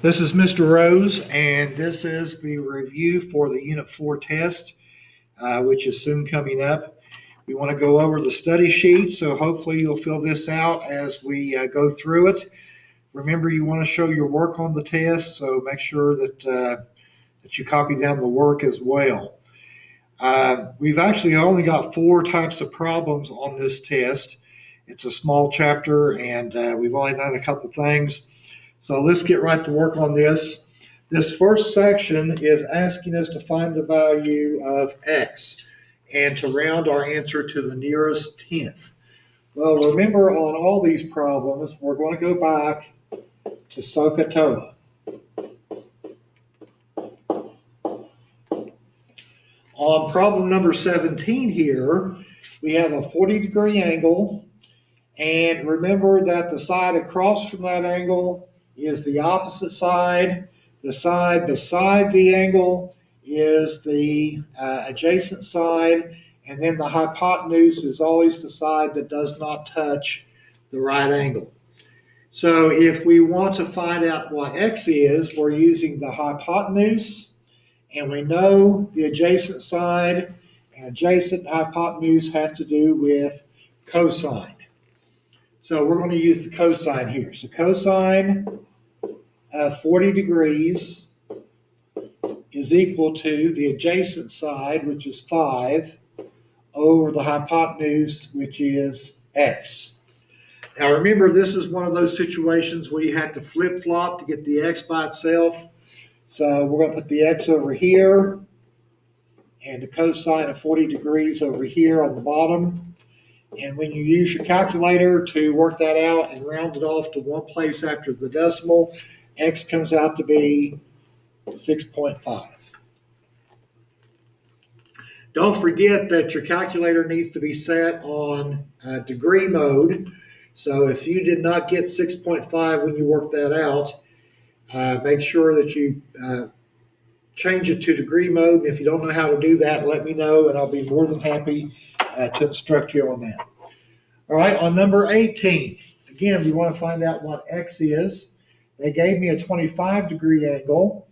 This is Mr. Rose, and this is the review for the Unit 4 test, uh, which is soon coming up. We want to go over the study sheet, so hopefully you'll fill this out as we uh, go through it. Remember, you want to show your work on the test, so make sure that, uh, that you copy down the work as well. Uh, we've actually only got four types of problems on this test. It's a small chapter, and uh, we've only done a couple things. So let's get right to work on this. This first section is asking us to find the value of x and to round our answer to the nearest tenth. Well, remember on all these problems, we're going to go back to SOHCAHTOA. On problem number 17 here, we have a 40 degree angle. And remember that the side across from that angle is the opposite side. The side beside the angle is the uh, adjacent side. And then the hypotenuse is always the side that does not touch the right angle. So if we want to find out what x is, we're using the hypotenuse, and we know the adjacent side and adjacent hypotenuse have to do with cosine. So we're going to use the cosine here. So cosine of 40 degrees is equal to the adjacent side, which is 5, over the hypotenuse, which is x. Now remember, this is one of those situations where you have to flip-flop to get the x by itself. So we're going to put the x over here and the cosine of 40 degrees over here on the bottom. And when you use your calculator to work that out and round it off to one place after the decimal, x comes out to be 6.5. Don't forget that your calculator needs to be set on uh, degree mode. So if you did not get 6.5 when you work that out, uh, make sure that you uh, change it to degree mode. And if you don't know how to do that, let me know, and I'll be more than happy uh, to instruct you on that. All right, on number 18, again, we want to find out what x is. They gave me a 25 degree angle.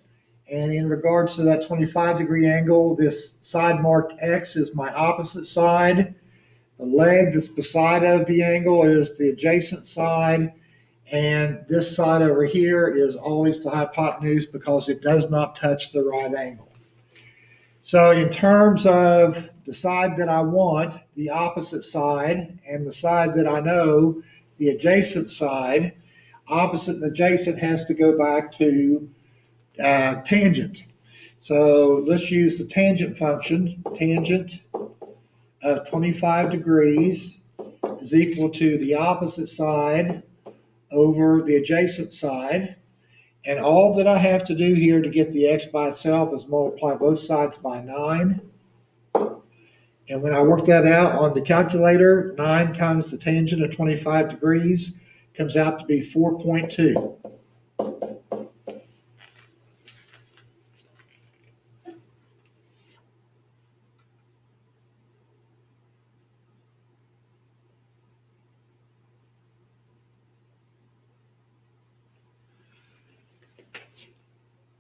And in regards to that 25 degree angle, this side marked X is my opposite side. The leg that's beside of the angle is the adjacent side. And this side over here is always the hypotenuse because it does not touch the right angle. So in terms of the side that I want, the opposite side, and the side that I know, the adjacent side, opposite and adjacent has to go back to uh, tangent. So let's use the tangent function. Tangent of 25 degrees is equal to the opposite side over the adjacent side. And all that I have to do here to get the x by itself is multiply both sides by 9. And when I work that out on the calculator, 9 times the tangent of 25 degrees comes out to be 4.2.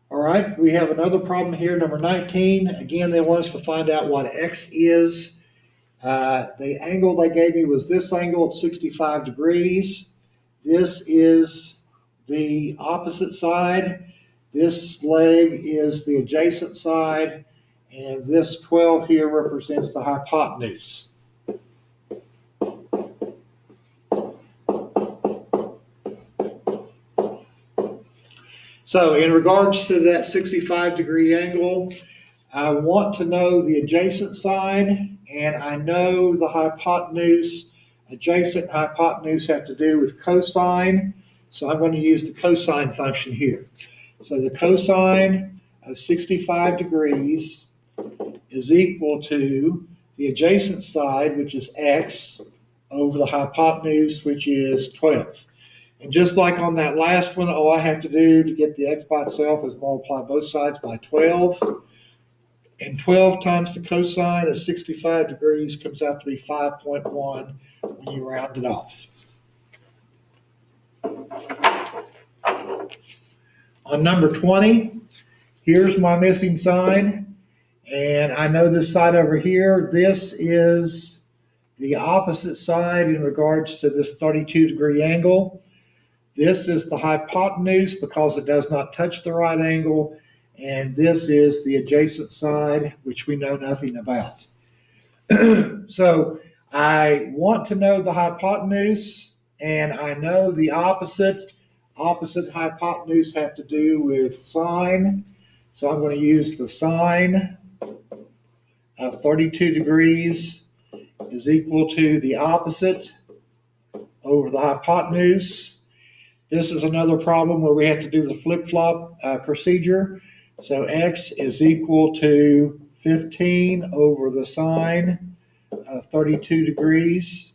All right, we have another problem here, number 19. Again, they want us to find out what x is. Uh, the angle they gave me was this angle at 65 degrees. This is the opposite side. This leg is the adjacent side. And this 12 here represents the hypotenuse. So in regards to that 65 degree angle, I want to know the adjacent side and I know the hypotenuse adjacent hypotenuse have to do with cosine. So I'm going to use the cosine function here. So the cosine of 65 degrees is equal to the adjacent side, which is x, over the hypotenuse, which is 12. And just like on that last one, all I have to do to get the x by itself is multiply both sides by 12. And 12 times the cosine of 65 degrees comes out to be 5.1 you round it off. On number 20, here's my missing side. And I know this side over here, this is the opposite side in regards to this 32 degree angle. This is the hypotenuse because it does not touch the right angle. And this is the adjacent side, which we know nothing about. so I want to know the hypotenuse and I know the opposite. Opposite hypotenuse have to do with sine. So I'm going to use the sine of 32 degrees is equal to the opposite over the hypotenuse. This is another problem where we have to do the flip-flop uh, procedure. So x is equal to 15 over the sine of 32 degrees.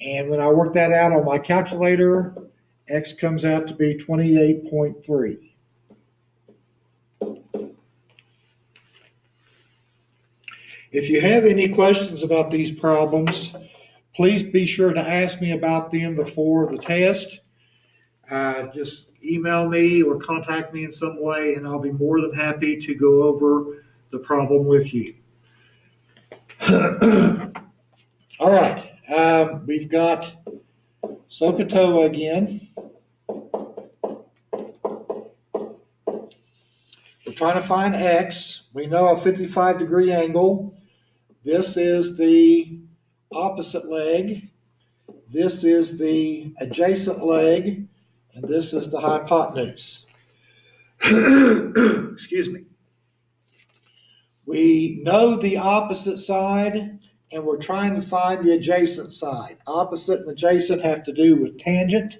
And when I work that out on my calculator, x comes out to be 28.3. If you have any questions about these problems, please be sure to ask me about them before the test. Uh, just email me or contact me in some way, and I'll be more than happy to go over the problem with you. All right, um, we've got SOHCAHTOA again. We're trying to find x. We know a 55 degree angle. This is the opposite leg. This is the adjacent leg. And this is the hypotenuse. Excuse me. We know the opposite side and we're trying to find the adjacent side. Opposite and adjacent have to do with tangent.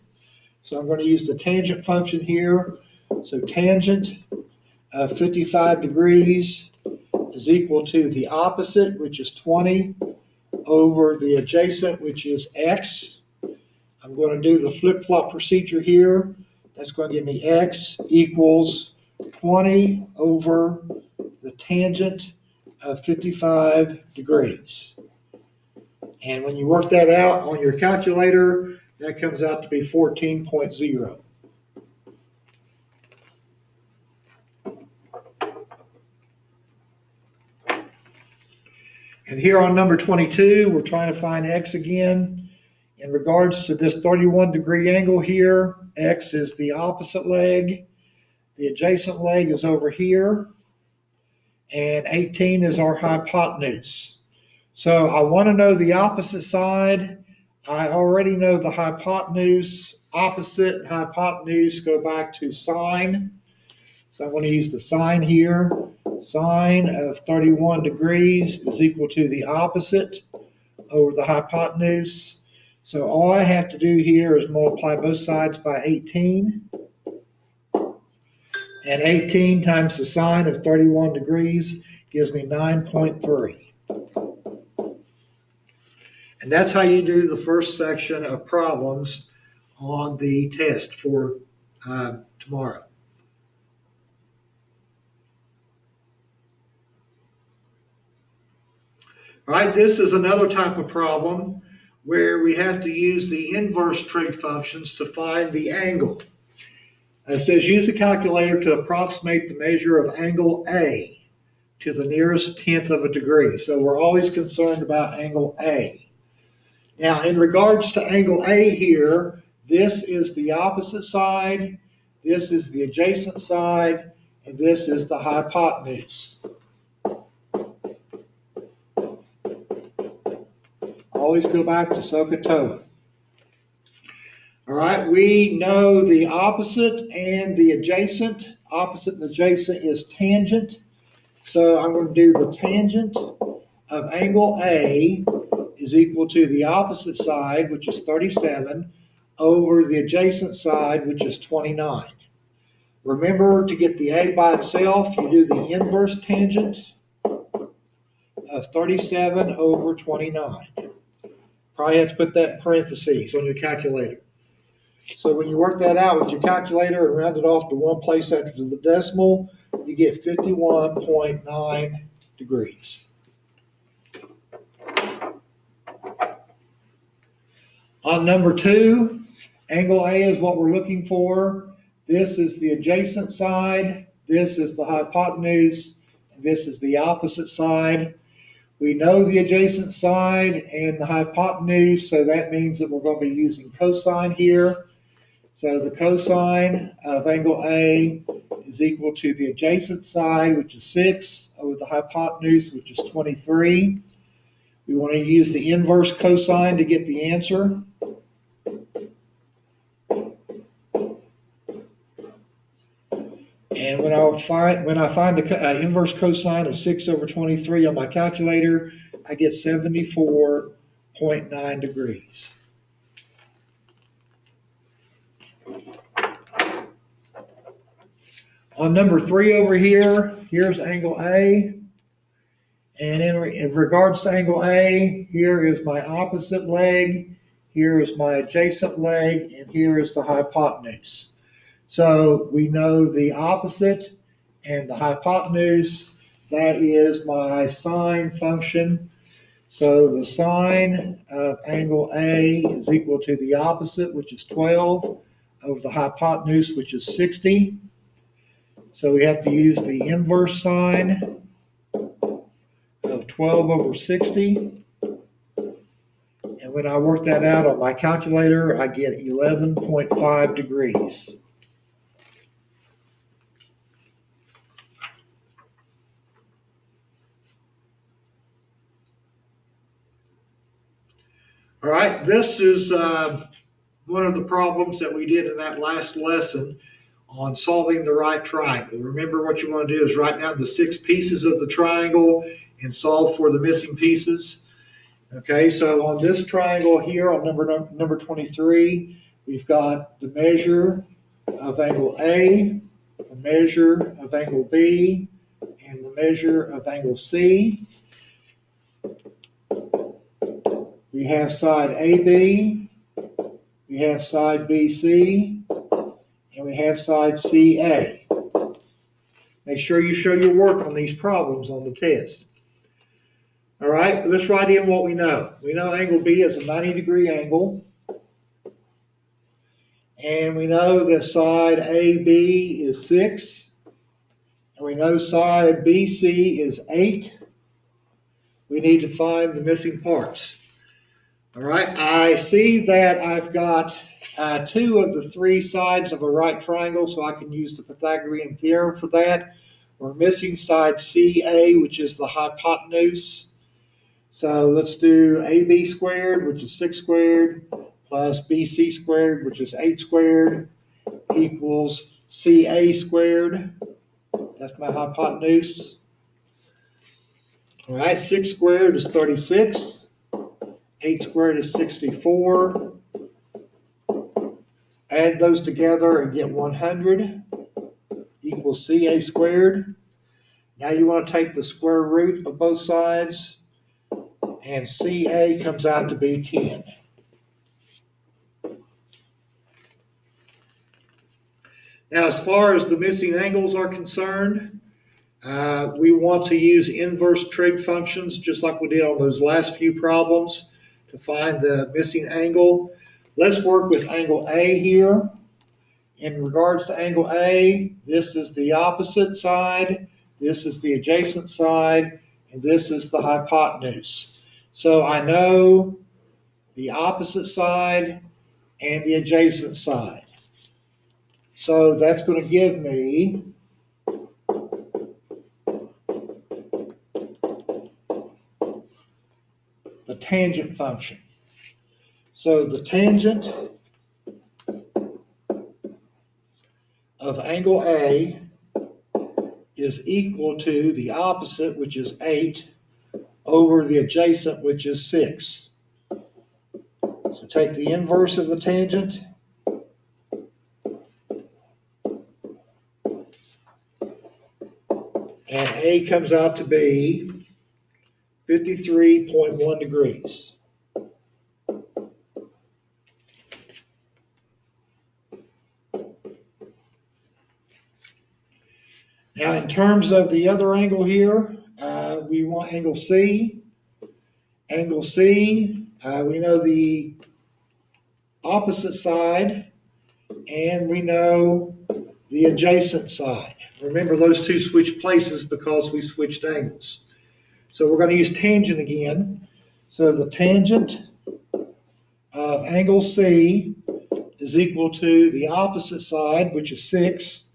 So I'm going to use the tangent function here. So tangent of 55 degrees is equal to the opposite, which is 20, over the adjacent, which is x. I'm going to do the flip-flop procedure here. That's going to give me x equals 20 over tangent of 55 degrees. And when you work that out on your calculator, that comes out to be 14.0. And here on number 22, we're trying to find x again. In regards to this 31 degree angle here, x is the opposite leg. The adjacent leg is over here. And 18 is our hypotenuse. So I want to know the opposite side. I already know the hypotenuse. Opposite and hypotenuse go back to sine. So I'm going to use the sine here. Sine of 31 degrees is equal to the opposite over the hypotenuse. So all I have to do here is multiply both sides by 18. And 18 times the sine of 31 degrees gives me 9.3. And that's how you do the first section of problems on the test for uh, tomorrow. All right, this is another type of problem where we have to use the inverse trig functions to find the angle. It says use a calculator to approximate the measure of angle A to the nearest tenth of a degree. So we're always concerned about angle A. Now, in regards to angle A here, this is the opposite side, this is the adjacent side, and this is the hypotenuse. Always go back to SOHCAHTOA. All right, we know the opposite and the adjacent. Opposite and adjacent is tangent. So I'm going to do the tangent of angle A is equal to the opposite side, which is 37, over the adjacent side, which is 29. Remember to get the A by itself, you do the inverse tangent of 37 over 29. Probably have to put that in parentheses on your calculator. So when you work that out with your calculator and round it off to one place after the decimal, you get 51.9 degrees. On number two, angle A is what we're looking for. This is the adjacent side. This is the hypotenuse. This is the opposite side. We know the adjacent side and the hypotenuse, so that means that we're going to be using cosine here. So the cosine of angle A is equal to the adjacent side, which is 6, over the hypotenuse, which is 23. We want to use the inverse cosine to get the answer. And when I find when I find the uh, inverse cosine of 6 over 23 on my calculator, I get 74.9 degrees. On number three over here, here's angle A. And in, in regards to angle A, here is my opposite leg, here is my adjacent leg, and here is the hypotenuse. So we know the opposite and the hypotenuse. That is my sine function. So the sine of angle A is equal to the opposite, which is 12, over the hypotenuse, which is 60. So we have to use the inverse sine of 12 over 60. And when I work that out on my calculator, I get 11.5 degrees. All right, this is uh, one of the problems that we did in that last lesson on solving the right triangle. Remember what you want to do is write down the six pieces of the triangle and solve for the missing pieces. Okay, so on this triangle here on number number 23, we've got the measure of angle A, the measure of angle B, and the measure of angle C. We have side AB, we have side BC, and we have side CA. Make sure you show your work on these problems on the test. All right, let's write in what we know. We know angle B is a 90 degree angle. And we know that side AB is 6. And we know side BC is 8. We need to find the missing parts. All right, I see that I've got uh, two of the three sides of a right triangle, so I can use the Pythagorean theorem for that. We're missing side CA, which is the hypotenuse. So let's do AB squared, which is 6 squared, plus BC squared, which is 8 squared, equals CA squared. That's my hypotenuse. All right, 6 squared is 36. 8 squared is 64. Add those together and get 100 equals CA squared. Now you want to take the square root of both sides, and CA comes out to be 10. Now, as far as the missing angles are concerned, uh, we want to use inverse trig functions just like we did on those last few problems to find the missing angle. Let's work with angle A here. In regards to angle A, this is the opposite side, this is the adjacent side, and this is the hypotenuse. So I know the opposite side and the adjacent side. So that's going to give me tangent function. So the tangent of angle A is equal to the opposite, which is 8, over the adjacent, which is 6. So take the inverse of the tangent. And A comes out to be 53.1 degrees. Now, in terms of the other angle here, uh, we want angle C. Angle C, uh, we know the opposite side, and we know the adjacent side. Remember, those two switch places because we switched angles. So we're going to use tangent again. So the tangent of angle C is equal to the opposite side, which is 6,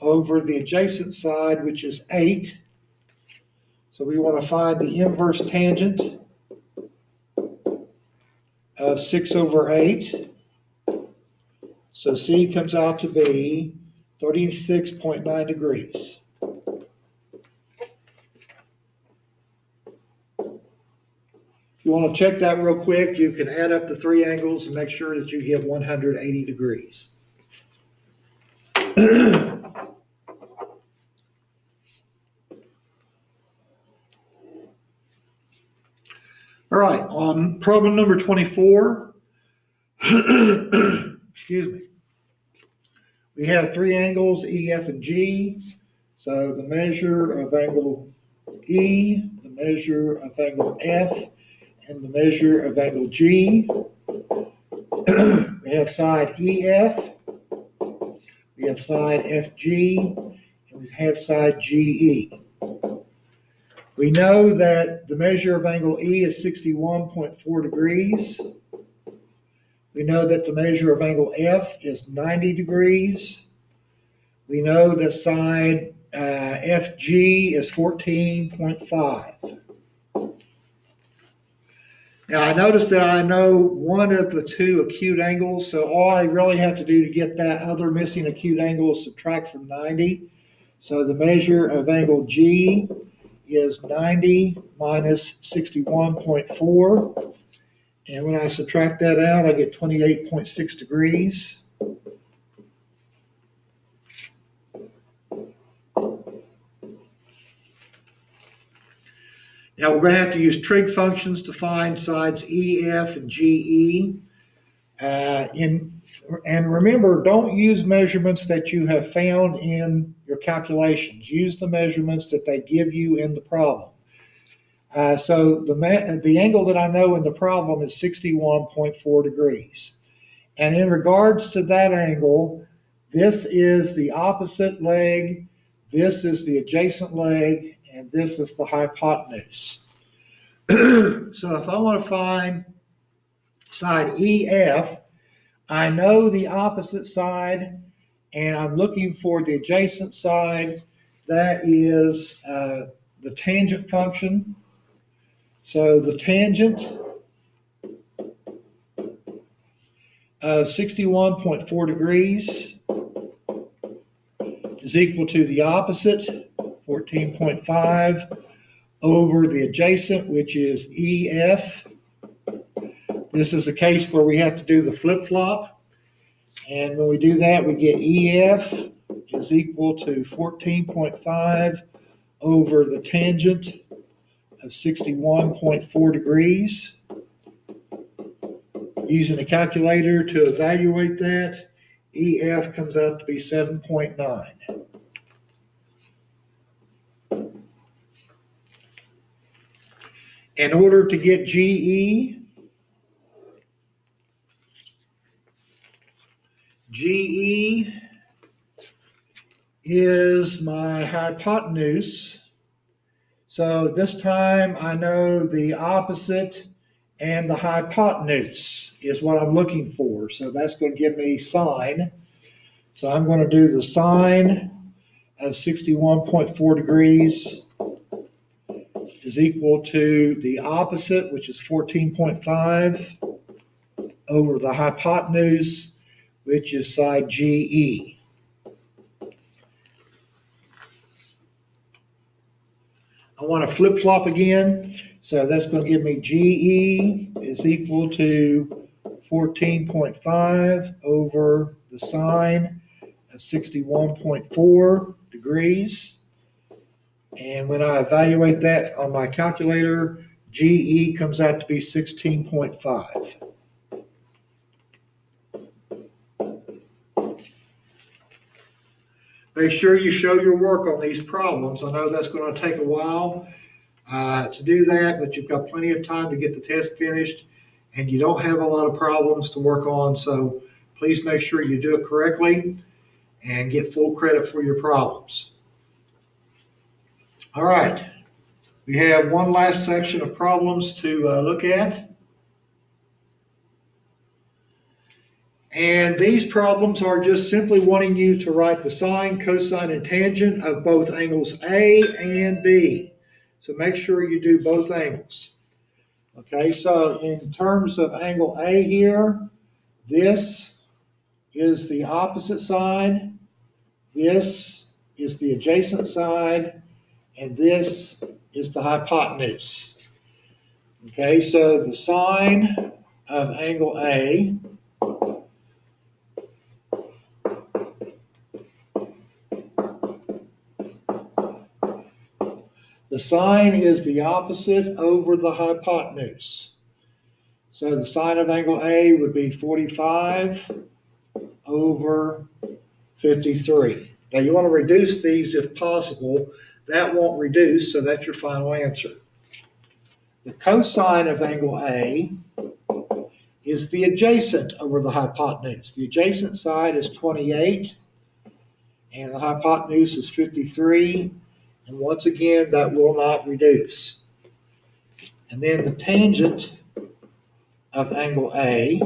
over the adjacent side, which is 8. So we want to find the inverse tangent of 6 over 8. So C comes out to be 36.9 degrees. If you want to check that real quick, you can add up the three angles and make sure that you get 180 degrees. All right, on problem number 24, excuse me, we have three angles, E, F, and G. So the measure of angle E, the measure of angle F, and the measure of angle G. we have side EF, we have side FG, and we have side GE. We know that the measure of angle E is 61.4 degrees. We know that the measure of angle F is 90 degrees. We know that side uh, FG is 14.5. Now I notice that I know one of the two acute angles, so all I really have to do to get that other missing acute angle is subtract from 90. So the measure of angle G is 90 minus 61.4. And when I subtract that out, I get 28.6 degrees. Now we're going to have to use trig functions to find sides EF and GE. Uh, in, and remember, don't use measurements that you have found in your calculations. Use the measurements that they give you in the problem. Uh, so the, the angle that I know in the problem is 61.4 degrees. And in regards to that angle, this is the opposite leg, this is the adjacent leg, and this is the hypotenuse. so if I want to find side EF, I know the opposite side, and I'm looking for the adjacent side. That is uh, the tangent function. So the tangent of 61.4 degrees is equal to the opposite, 14.5, over the adjacent, which is EF. This is a case where we have to do the flip-flop. And when we do that, we get EF is equal to 14.5 over the tangent of 61.4 degrees. Using a calculator to evaluate that, EF comes out to be 7.9. In order to get GE, GE is my hypotenuse so this time I know the opposite and the hypotenuse is what I'm looking for. So that's going to give me sine. So I'm going to do the sine of 61.4 degrees is equal to the opposite, which is 14.5, over the hypotenuse, which is side GE. I want to flip flop again. So that's going to give me GE is equal to 14.5 over the sine of 61.4 degrees. And when I evaluate that on my calculator, GE comes out to be 16.5. Make sure you show your work on these problems. I know that's going to take a while uh, to do that, but you've got plenty of time to get the test finished and you don't have a lot of problems to work on. So please make sure you do it correctly. and get full credit for your problems. All right, we have one last section of problems to uh, look at. And these problems are just simply wanting you to write the sine, cosine, and tangent of both angles A and B. So make sure you do both angles. Okay, so in terms of angle A here, this is the opposite side, this is the adjacent side, and this is the hypotenuse. Okay, so the sine of angle A The sine is the opposite over the hypotenuse. So the sine of angle A would be 45 over 53. Now you want to reduce these if possible. That won't reduce, so that's your final answer. The cosine of angle A is the adjacent over the hypotenuse. The adjacent side is 28, and the hypotenuse is 53. And once again, that will not reduce. And then the tangent of angle A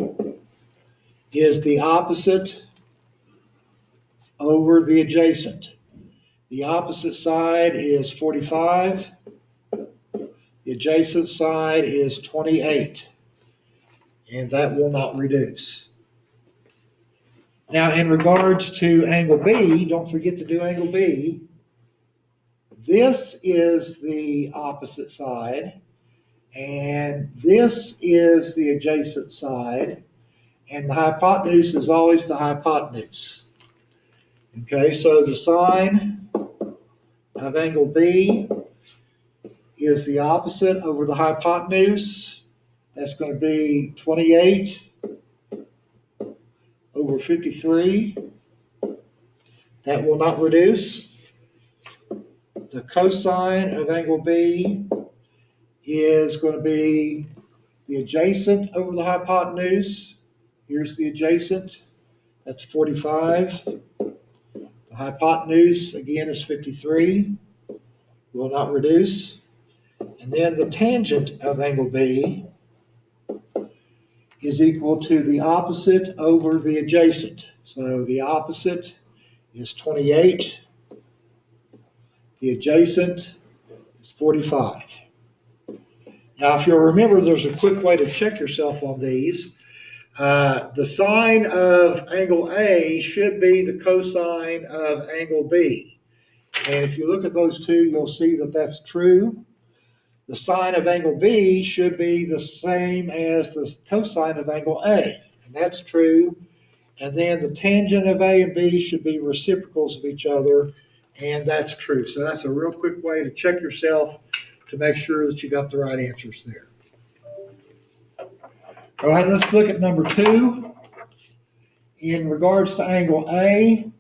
is the opposite over the adjacent. The opposite side is 45. The adjacent side is 28. And that will not reduce. Now, in regards to angle B, don't forget to do angle B. This is the opposite side, and this is the adjacent side, and the hypotenuse is always the hypotenuse. Okay, so the sine of angle B is the opposite over the hypotenuse. That's going to be 28 over 53. That will not reduce the cosine of angle B is going to be the adjacent over the hypotenuse. Here's the adjacent. That's 45. Hypotenuse, again, is 53. Will not reduce. And then the tangent of angle B is equal to the opposite over the adjacent. So the opposite is 28 the adjacent is 45. Now, if you'll remember, there's a quick way to check yourself on these. Uh, the sine of angle A should be the cosine of angle B. And if you look at those two, you'll see that that's true. The sine of angle B should be the same as the cosine of angle A, and that's true. And then the tangent of A and B should be reciprocals of each other, and that's true. So that's a real quick way to check yourself to make sure that you got the right answers there. All right, let's look at number two. In regards to angle A,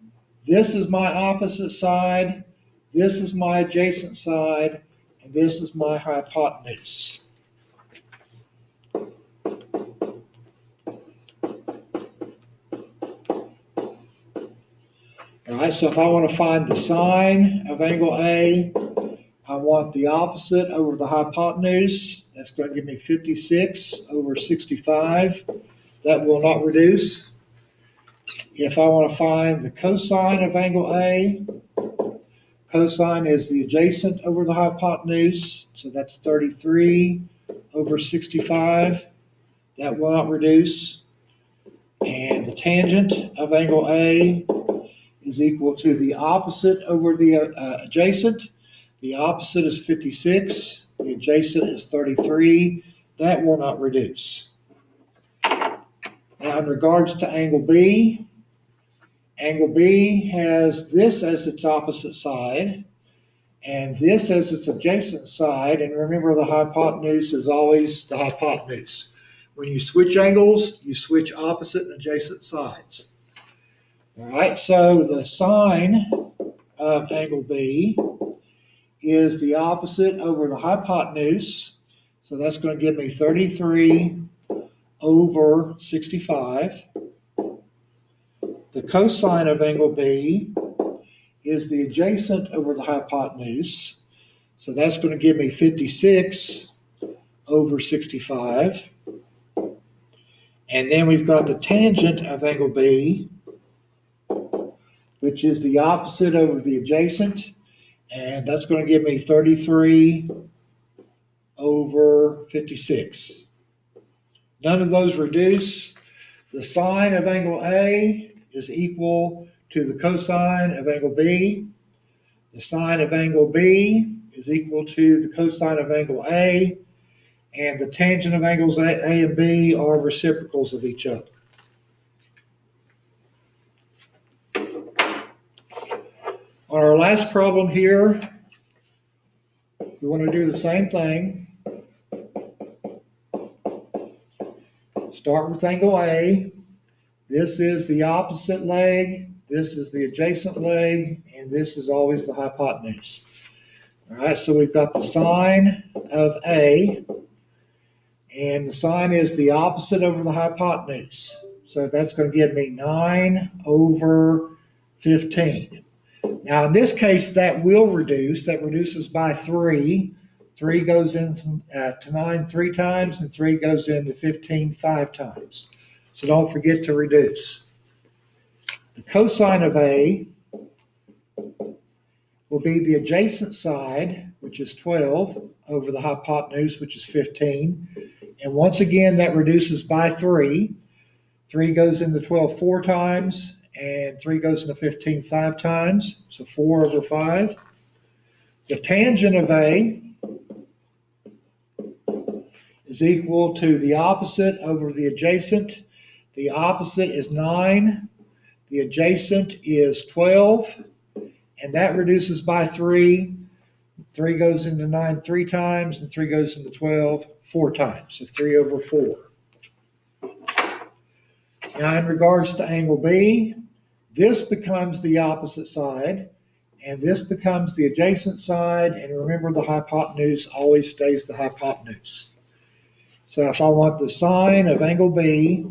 this is my opposite side, this is my adjacent side, and this is my hypotenuse. All right, so if I want to find the sine of angle A, I want the opposite over the hypotenuse. That's going to give me 56 over 65. That will not reduce. If I want to find the cosine of angle A, cosine is the adjacent over the hypotenuse. So that's 33 over 65. That will not reduce. And the tangent of angle A is equal to the opposite over the uh, adjacent. The opposite is 56. The adjacent is 33. That will not reduce. Now, in regards to angle B, angle B has this as its opposite side and this as its adjacent side. And remember, the hypotenuse is always the hypotenuse. When you switch angles, you switch opposite and adjacent sides. All right, so the sine of angle B is the opposite over the hypotenuse. So that's going to give me 33 over 65. the cosine of angle B is the adjacent over the hypotenuse. So that's going to give me 56 over 65. And then we've got the tangent of angle B, which is the opposite over the adjacent. And that's going to give me 33 over 56. None of those reduce. The sine of angle A is equal to the cosine of angle B. The sine of angle B is equal to the cosine of angle A. And the tangent of angles A, and B are reciprocals of each other. On our last problem here, we want to do the same thing. Start with angle A. This is the opposite leg, this is the adjacent leg, and this is always the hypotenuse. All right, so we've got the sine of A, and the sine is the opposite over the hypotenuse. So that's going to give me 9 over 15. Now, in this case, that will reduce. That reduces by 3. 3 goes into uh, to 9 three times, and 3 goes into 15 five times. So don't forget to reduce. The cosine of A will be the adjacent side, which is 12, over the hypotenuse, which is 15. And once again, that reduces by 3. 3 goes into 12 four times, and 3 goes into 15 five times, so 4 over 5. The tangent of A is equal to the opposite over the adjacent. The opposite is 9. The adjacent is 12. And that reduces by 3. 3 goes into 9 three times, and 3 goes into 12 four times. So 3 over 4. Now, in regards to angle B, this becomes the opposite side, and this becomes the adjacent side. And remember, the hypotenuse always stays the hypotenuse. So if I want the sine of angle B,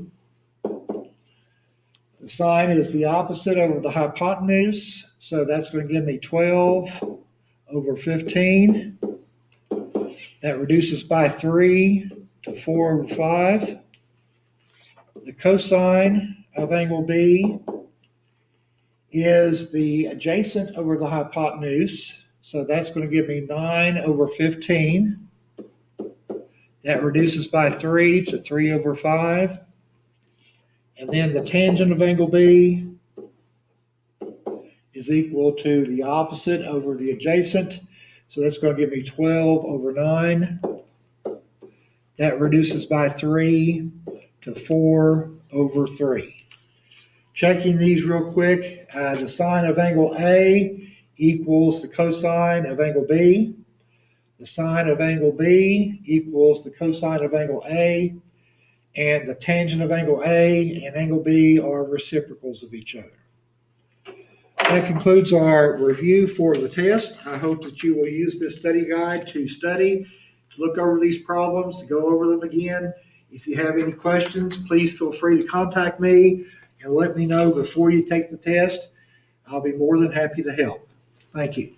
the sine is the opposite over the hypotenuse. So that's going to give me 12 over 15. That reduces by 3 to 4 over 5. The cosine of angle B is the adjacent over the hypotenuse. So that's going to give me 9 over 15. That reduces by 3 to 3 over 5. And then the tangent of angle B is equal to the opposite over the adjacent. So that's going to give me 12 over 9. That reduces by 3 to 4 over 3. Checking these real quick, uh, the sine of angle A equals the cosine of angle B. The sine of angle B equals the cosine of angle A. And the tangent of angle A and angle B are reciprocals of each other. That concludes our review for the test. I hope that you will use this study guide to study, to look over these problems, to go over them again. If you have any questions, please feel free to contact me and let me know before you take the test. I'll be more than happy to help. Thank you.